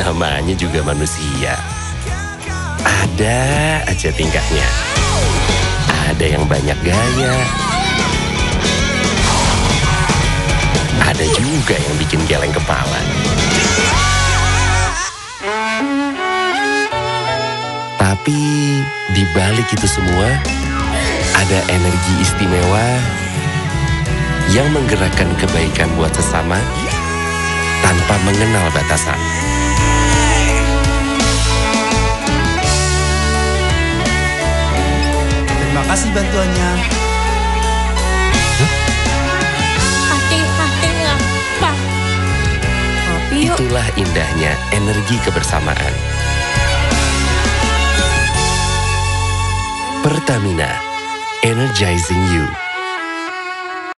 Namanya juga manusia. Ada aja tingkahnya. Ada yang banyak gaya. Ada juga yang bikin geleng kepala. Tapi di balik itu semua, ada energi istimewa yang menggerakkan kebaikan buat sesama tanpa mengenal batasan. Kasih bantuannya. Hati-hati ngapa? Tapi yuk. Itulah indahnya energi kebersamaan. Pertamina, energizing you.